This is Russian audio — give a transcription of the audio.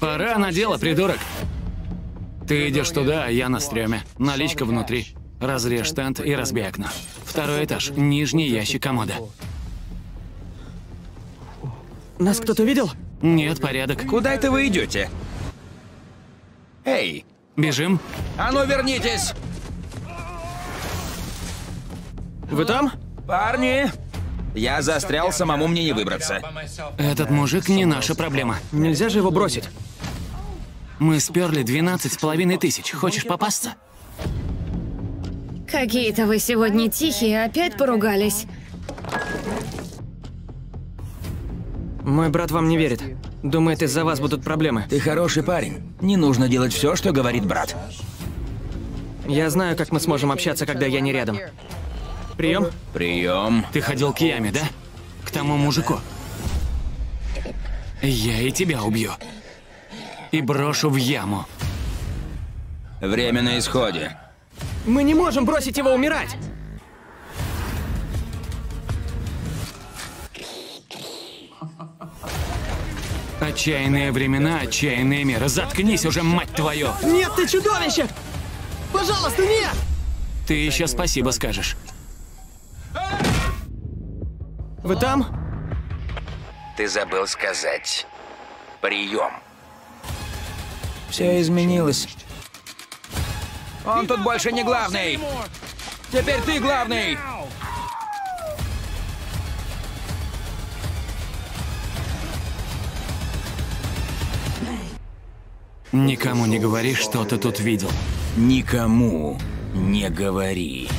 Пора на дело, придурок. Ты идешь туда, а я на стреме. Наличка внутри. Разрежь тент и разбей окно. Второй этаж, нижний ящик комода. Нас кто-то видел? Нет, порядок. Куда это вы идете? Эй, Бежим. а ну вернитесь! Вы там? Парни! Я застрял, самому мне не выбраться. Этот мужик не наша проблема. Нельзя же его бросить. Мы сперли 12 с половиной тысяч. Хочешь попасться? Какие-то вы сегодня тихие, опять поругались. Мой брат вам не верит. Думает, из-за вас будут проблемы. Ты хороший парень. Не нужно делать все, что говорит брат. Я знаю, как мы сможем общаться, когда я не рядом. Прием? Прием. Ты ходил к яме, да? К тому мужику. Я и тебя убью. И брошу в яму. Время на исходе. Мы не можем бросить его умирать! Отчаянные времена, отчаянные меры. Заткнись уже, мать твою! Нет, ты чудовище! Пожалуйста, нет! Ты еще спасибо скажешь. Вы там? Ты забыл сказать. Прием. Все изменилось. Он тут больше не главный. Теперь ты главный. Никому не говори, что ты тут видел. Никому не говори.